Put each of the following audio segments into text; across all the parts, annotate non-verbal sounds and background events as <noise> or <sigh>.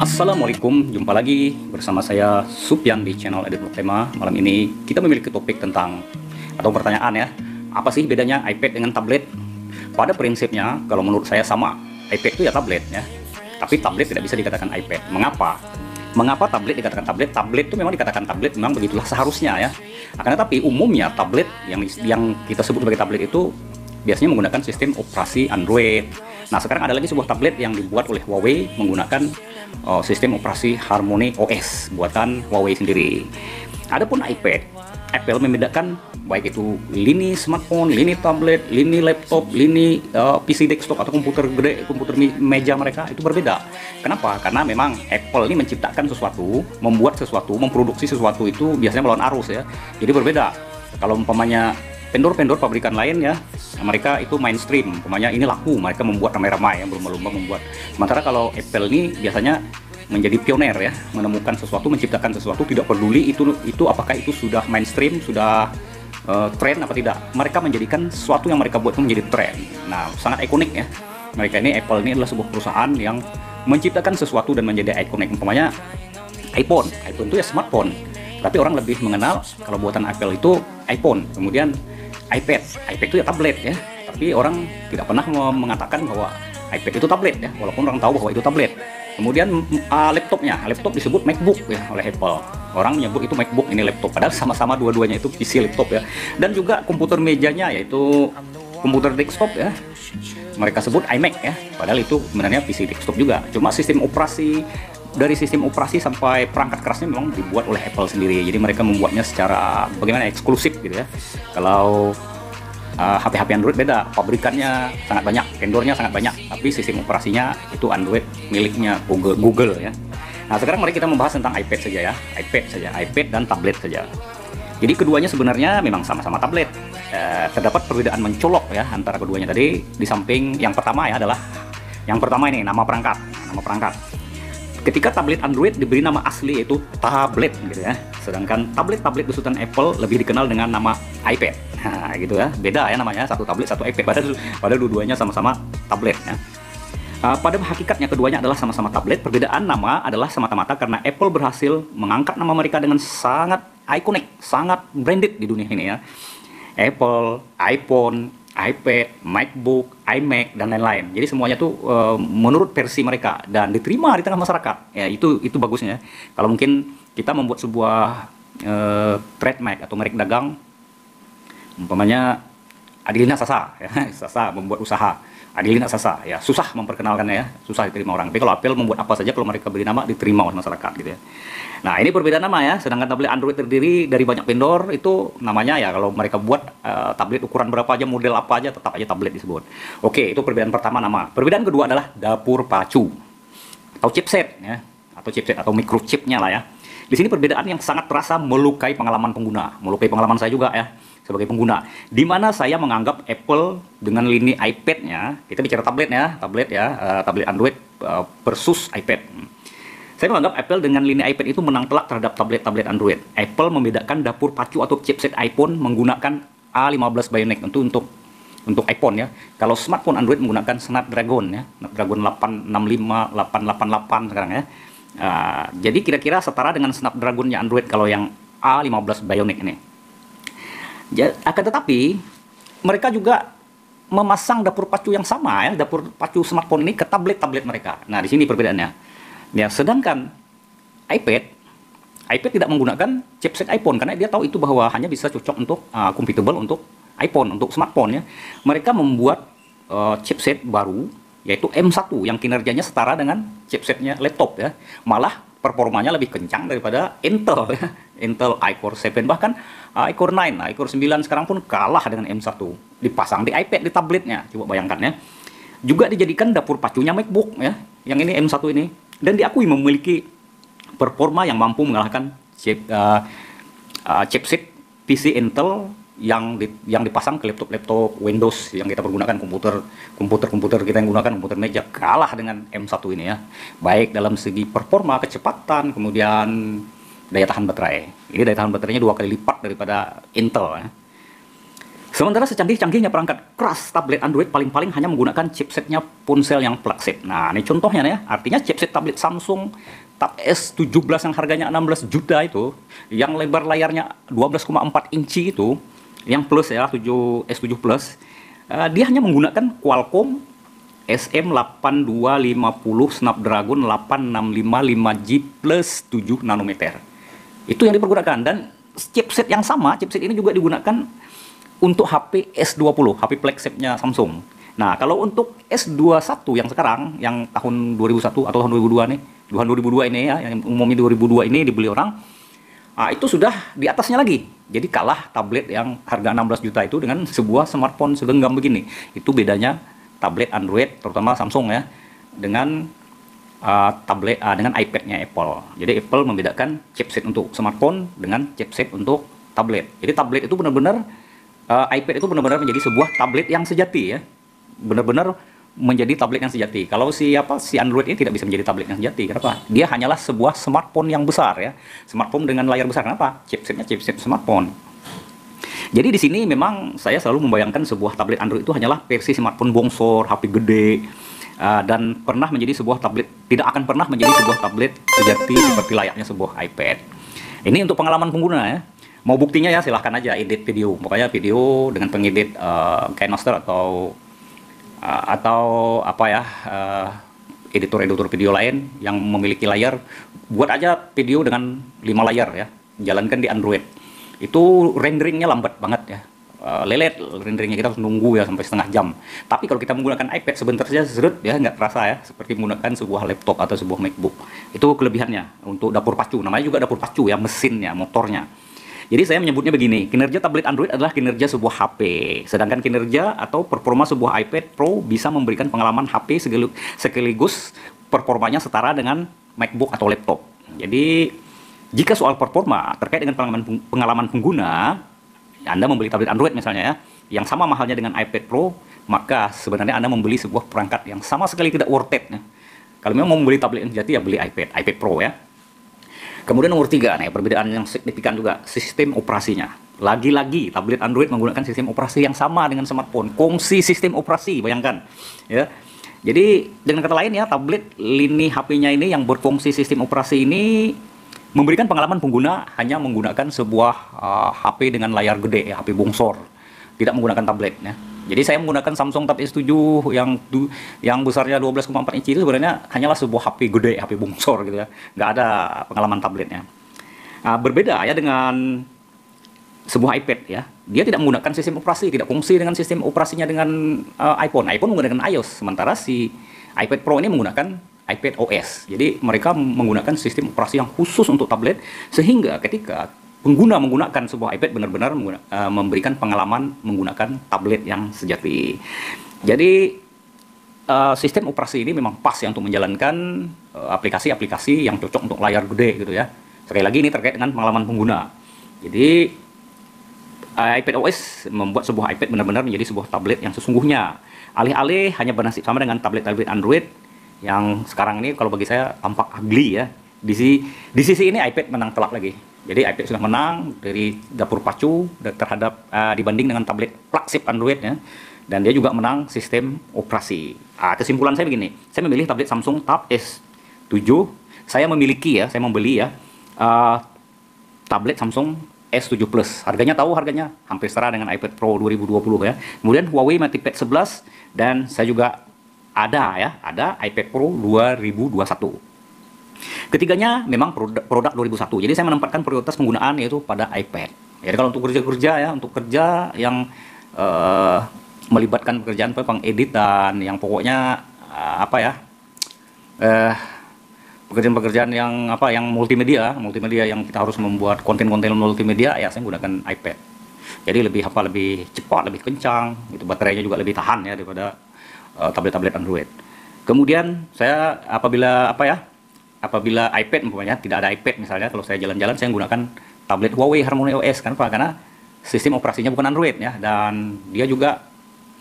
Assalamualaikum, jumpa lagi bersama saya Supyan di channel Edit Tema. Malam ini kita memiliki topik tentang atau pertanyaan ya, apa sih bedanya iPad dengan tablet? Pada prinsipnya, kalau menurut saya sama, iPad itu ya tablet ya. Tapi tablet tidak bisa dikatakan iPad. Mengapa? Mengapa tablet dikatakan tablet? Tablet itu memang dikatakan tablet, memang begitulah seharusnya ya. Akan tetapi umumnya tablet yang yang kita sebut sebagai tablet itu biasanya menggunakan sistem operasi Android. Nah, sekarang ada lagi sebuah tablet yang dibuat oleh Huawei menggunakan uh, sistem operasi Harmony OS buatan Huawei sendiri. Adapun iPad, Apple membedakan baik itu lini smartphone, lini tablet, lini laptop, lini uh, PC desktop atau komputer gede, komputer meja mereka itu berbeda. Kenapa? Karena memang Apple ini menciptakan sesuatu, membuat sesuatu, memproduksi sesuatu itu biasanya melawan arus ya. Jadi berbeda. Kalau umpamanya vendor-vendor pabrikan lain ya mereka itu mainstream umpamanya ini laku mereka membuat ramai-ramai yang berlomba-lomba membuat sementara kalau Apple ini biasanya menjadi pioner ya menemukan sesuatu menciptakan sesuatu tidak peduli itu itu apakah itu sudah mainstream sudah uh, tren apa tidak. Mereka menjadikan sesuatu yang mereka buat itu menjadi tren nah sangat ikonik ya. Mereka ini Apple ini adalah sebuah perusahaan yang menciptakan sesuatu dan menjadi ikonik. Umpamanya iPhone. iPhone itu ya smartphone. Tapi orang lebih mengenal kalau buatan Apple itu iPhone kemudian iPad. iPad itu ya tablet ya. Tapi orang tidak pernah mengatakan bahwa iPad itu tablet ya walaupun orang tahu bahwa itu tablet kemudian uh, laptopnya. Laptop disebut MacBook ya oleh Apple. Orang menyebut itu MacBook ini laptop padahal sama-sama dua-duanya itu PC laptop ya. Dan juga komputer mejanya yaitu komputer desktop ya. Mereka sebut iMac ya padahal itu sebenarnya PC desktop juga. Cuma sistem operasi dari sistem operasi sampai perangkat kerasnya memang dibuat oleh Apple sendiri. Jadi mereka membuatnya secara bagaimana eksklusif gitu ya. Kalau uh, HP-HP Android beda, pabrikannya sangat banyak, vendornya sangat banyak, tapi sistem operasinya itu Android miliknya Google, Google ya. Nah sekarang mari kita membahas tentang iPad saja ya, iPad saja, iPad dan tablet saja. Jadi keduanya sebenarnya memang sama-sama tablet. Eh, terdapat perbedaan mencolok ya antara keduanya tadi. Di samping yang pertama ya adalah yang pertama ini nama perangkat, nama perangkat ketika tablet Android diberi nama asli yaitu tablet gitu ya sedangkan tablet-tablet besutan Apple lebih dikenal dengan nama iPad nah gitu ya beda ya namanya satu tablet satu iPad padahal padahal dua-duanya sama-sama tablet ya Uh, pada hakikatnya keduanya adalah sama-sama tablet. Perbedaan nama adalah semata-mata karena Apple berhasil mengangkat nama mereka dengan sangat ikonik, sangat branded di dunia ini ya. Apple, iPhone, iPad, MacBook, iMac dan lain-lain. Jadi semuanya tuh uh, menurut versi mereka dan diterima di tengah masyarakat. Ya itu itu bagusnya. Kalau mungkin kita membuat sebuah uh, trademark atau merek dagang, umpamanya Adilina Sasa, <laughs> ya, Sasa membuat usaha. Adilina Sasa, ya susah memperkenalkannya ya, susah diterima orang. Tapi kalau Apple membuat apa saja kalau mereka beri nama diterima oleh masyarakat gitu ya. Nah ini perbedaan nama ya, sedangkan tablet Android terdiri dari banyak vendor itu namanya ya kalau mereka buat uh, tablet ukuran berapa aja, model apa aja tetap aja tablet disebut. Oke itu perbedaan pertama nama. Perbedaan kedua adalah dapur pacu atau chipset ya, atau chipset atau microchipnya lah ya. Di sini perbedaan yang sangat terasa melukai pengalaman pengguna, melukai pengalaman saya juga ya sebagai pengguna. Di mana saya menganggap Apple dengan lini iPad-nya, kita bicara tablet ya, tablet ya, uh, tablet Android uh, versus iPad saya menganggap Apple dengan lini iPad itu menang telak terhadap tablet-tablet Android. Apple membedakan dapur pacu atau chipset iPhone menggunakan A15 Bionic untuk untuk untuk iPhone ya. Kalau smartphone Android menggunakan Snapdragon ya, Snapdragon 865, 888 sekarang ya. Uh, jadi kira-kira setara dengan Snapdragonnya Android kalau yang A15 Bionic ini. Ja, akan tetapi mereka juga memasang dapur pacu yang sama ya, dapur pacu smartphone ini ke tablet-tablet mereka. Nah, di sini perbedaannya. Ya, sedangkan iPad iPad tidak menggunakan chipset iPhone karena dia tahu itu bahwa hanya bisa cocok untuk uh, compatible untuk iPhone, untuk smartphone ya. Mereka membuat uh, chipset baru yaitu M1 yang kinerjanya setara dengan chipsetnya laptop ya. Malah performanya lebih kencang daripada Intel ya. Intel iCore 7 bahkan uh, iCore 9, iCore 9 sekarang pun kalah dengan M1. Dipasang di iPad di tabletnya. Coba bayangkan ya. Juga dijadikan dapur pacunya MacBook ya. Yang ini M1 ini dan diakui memiliki performa yang mampu mengalahkan chip uh, uh, chipset PC Intel yang di, yang dipasang ke laptop-laptop Windows yang kita pergunakan komputer komputer-komputer kita yang gunakan komputer meja kalah dengan M1 ini ya baik dalam segi performa kecepatan kemudian daya tahan baterai ini daya tahan baterainya dua kali lipat daripada Intel ya. Sementara secanggih-canggihnya perangkat keras tablet Android paling-paling hanya menggunakan chipsetnya ponsel yang flagship. Nah, ini contohnya nih ya. Artinya chipset tablet Samsung Tab S17 yang harganya 16 juta itu, yang lebar layarnya 12,4 inci itu, yang plus ya 7 S7 Plus, uh, dia hanya menggunakan Qualcomm SM8250 Snapdragon 865 5G plus 7 nanometer. Itu yang dipergunakan dan chipset yang sama, chipset ini juga digunakan untuk HP S20, HP flagshipnya Samsung. Nah, kalau untuk S21 yang sekarang, yang tahun 2001 atau tahun 2002 nih, tahun 2002 ini ya, yang umumnya 2002 ini dibeli orang, nah, itu sudah di atasnya lagi. Jadi kalah tablet yang harga 16 juta itu dengan sebuah smartphone segenggam begini. Itu bedanya tablet Android, terutama Samsung ya, dengan uh, tablet uh, dengan iPad-nya Apple. Jadi Apple membedakan chipset untuk smartphone dengan chipset untuk tablet. Jadi tablet itu benar-benar uh, iPad itu benar-benar menjadi sebuah tablet yang sejati ya. Benar-benar menjadi tablet yang sejati. Kalau si apa si Android ini tidak bisa menjadi tablet yang sejati. Kenapa? Dia hanyalah sebuah smartphone yang besar ya. Smartphone dengan layar besar. Kenapa? Chipsetnya chipset smartphone. Jadi di sini memang saya selalu membayangkan sebuah tablet Android itu hanyalah versi smartphone bongsor, HP gede, uh, dan pernah menjadi sebuah tablet tidak akan pernah menjadi sebuah tablet sejati seperti layaknya sebuah iPad. Ini untuk pengalaman pengguna ya. Mau buktinya ya silahkan aja edit video. Pokoknya video dengan pengedit uh, Kinemaster atau uh, atau apa ya uh, editor-editor video lain yang memiliki layar buat aja video dengan lima layar ya. Jalankan di Android. Itu renderingnya lambat banget ya. Uh, lelet renderingnya kita harus nunggu ya sampai setengah jam. Tapi kalau kita menggunakan iPad sebentar saja serut ya nggak terasa ya seperti menggunakan sebuah laptop atau sebuah MacBook. Itu kelebihannya untuk dapur pacu. Namanya juga dapur pacu ya mesinnya motornya jadi saya menyebutnya begini, kinerja tablet Android adalah kinerja sebuah HP, sedangkan kinerja atau performa sebuah iPad Pro bisa memberikan pengalaman HP sekaligus performanya setara dengan MacBook atau laptop. Jadi jika soal performa terkait dengan pengalaman pengalaman pengguna, Anda membeli tablet Android misalnya ya, yang sama mahalnya dengan iPad Pro, maka sebenarnya Anda membeli sebuah perangkat yang sama sekali tidak worth it. Ya. Kalau memang mau membeli tablet yang sejati ya beli iPad, iPad Pro ya. Kemudian nomor tiga nih, perbedaan yang signifikan juga, sistem operasinya. Lagi-lagi tablet Android menggunakan sistem operasi yang sama dengan smartphone, kongsi sistem operasi, bayangkan. Ya. Jadi dengan kata lain ya, tablet lini HP-nya ini yang berfungsi sistem operasi ini memberikan pengalaman pengguna hanya menggunakan sebuah uh, HP dengan layar gede, ya, HP bongsor, tidak menggunakan tablet. Ya. Jadi saya menggunakan Samsung Tab S7 yang du, yang besarnya 12,4 inci itu sebenarnya hanyalah sebuah HP gede, HP bongsor gitu ya. Nggak ada pengalaman tabletnya. Nah, berbeda ya dengan sebuah iPad ya. Dia tidak menggunakan sistem operasi, tidak fungsi dengan sistem operasinya dengan uh, iPhone. iPhone menggunakan iOS, sementara si iPad Pro ini menggunakan iPad OS. Jadi mereka menggunakan sistem operasi yang khusus untuk tablet sehingga ketika pengguna menggunakan sebuah iPad benar-benar uh, memberikan pengalaman menggunakan tablet yang sejati. Jadi uh, sistem operasi ini memang pas ya untuk menjalankan eh, aplikasi-aplikasi uh, yang cocok untuk layar gede gitu ya. Sekali lagi ini terkait dengan pengalaman pengguna. Jadi iPad OS membuat sebuah iPad benar-benar menjadi sebuah tablet yang sesungguhnya. Alih-alih hanya bernasib sama dengan tablet-tablet Android yang sekarang ini kalau bagi saya tampak ugly ya. Di sisi, di sisi ini iPad menang telak lagi jadi iPad sudah menang dari dapur pacu terhadap uh, dibanding dengan tablet flagship Android ya. Dan dia juga menang sistem operasi. Uh, kesimpulan saya begini, saya memilih tablet Samsung Tab S7. Saya memiliki ya, saya membeli ya uh, tablet Samsung S7 Plus. Harganya tahu harganya hampir setara dengan iPad Pro 2020 ya. Kemudian Huawei MatePad 11 dan saya juga ada ya, ada iPad Pro 2021. Ketiganya memang produk, produk 2001. Jadi saya menempatkan prioritas penggunaan yaitu pada iPad. Jadi kalau untuk kerja-kerja ya, untuk kerja yang uh, melibatkan pekerjaan pengeditan yang pokoknya uh, apa ya? Uh, pekerjaan-pekerjaan yang apa yang multimedia, multimedia yang kita harus membuat konten-konten multimedia ya saya menggunakan iPad. Jadi lebih apa lebih cepat, lebih kencang, itu baterainya juga lebih tahan ya daripada tablet-tablet uh, Android. Kemudian saya apabila apa ya apabila iPad umpamanya tidak ada iPad misalnya kalau saya jalan-jalan saya menggunakan tablet Huawei Harmony OS kan Pak karena sistem operasinya bukan Android ya. Dan dia juga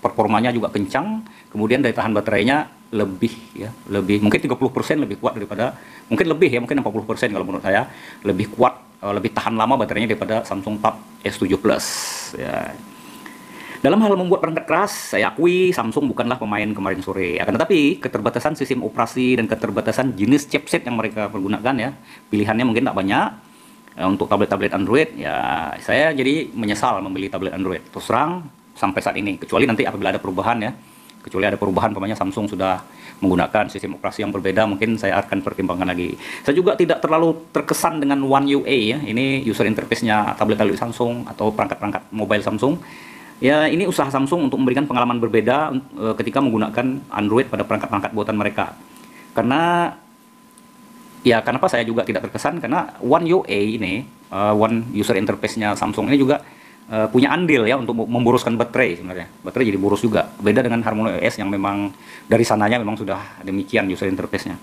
performanya juga kencang kemudian daya tahan baterainya lebih ya lebih mungkin 30% lebih kuat daripada mungkin lebih ya mungkin 40% kalau menurut saya lebih kuat eh, lebih tahan lama baterainya daripada Samsung Tab S7 Plus ya Dalam hal membuat perangkat keras, saya akui Samsung bukanlah pemain kemarin sore. Akan tetapi, keterbatasan sistem operasi dan keterbatasan jenis chipset yang mereka pergunakan ya, pilihannya mungkin tak banyak. Eh, untuk tablet-tablet Android, ya saya jadi menyesal membeli tablet Android. Terus terang, sampai saat ini. Kecuali nanti apabila ada perubahan ya, kecuali ada perubahan, pokoknya Samsung sudah menggunakan sistem operasi yang berbeda, mungkin saya akan pertimbangkan lagi. Saya juga tidak terlalu terkesan dengan One UI ya, ini user interface-nya tablet-tablet Samsung atau perangkat-perangkat mobile Samsung. Ya, ini usaha Samsung untuk memberikan pengalaman berbeda uh, ketika menggunakan Android pada perangkat-perangkat buatan mereka. Karena ya kenapa saya juga tidak terkesan karena One UI ini, uh, One user interface-nya Samsung ini juga uh, punya andil ya untuk memboroskan baterai sebenarnya. Baterai jadi boros juga. Beda dengan Harmony OS yang memang dari sananya memang sudah demikian user interface-nya.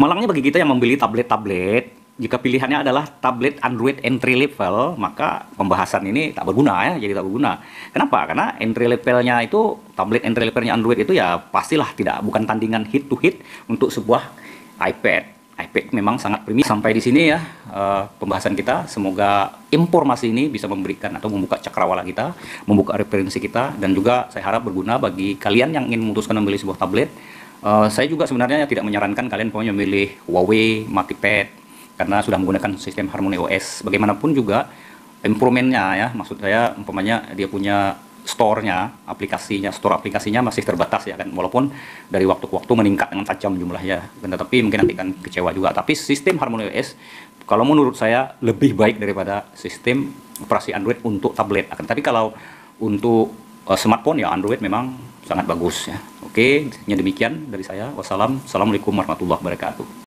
Malangnya bagi kita yang membeli tablet-tablet jika pilihannya adalah tablet Android entry level, maka pembahasan ini tak berguna ya, jadi tak berguna. Kenapa? Karena entry levelnya itu tablet entry levelnya Android itu ya pastilah tidak bukan tandingan hit to hit untuk sebuah iPad. iPad memang sangat primitif. Sampai di sini ya uh, pembahasan kita. Semoga informasi ini bisa memberikan atau membuka cakrawala kita, membuka referensi kita, dan juga saya harap berguna bagi kalian yang ingin memutuskan membeli sebuah tablet. Uh, saya juga sebenarnya tidak menyarankan kalian pokoknya memilih Huawei, Matipad, karena sudah menggunakan sistem Harmony OS. Bagaimanapun juga improvementnya ya, maksud saya umpamanya dia punya store-nya, aplikasinya, store aplikasinya masih terbatas ya kan, walaupun dari waktu ke waktu meningkat dengan tajam jumlahnya, tapi mungkin nanti akan kecewa juga. Tapi sistem Harmony OS, kalau menurut saya lebih baik daripada sistem operasi Android untuk tablet. Akan tapi kalau untuk uh, smartphone ya Android memang sangat bagus ya. Oke, demikian dari saya. Wassalamualaikum warahmatullahi wabarakatuh.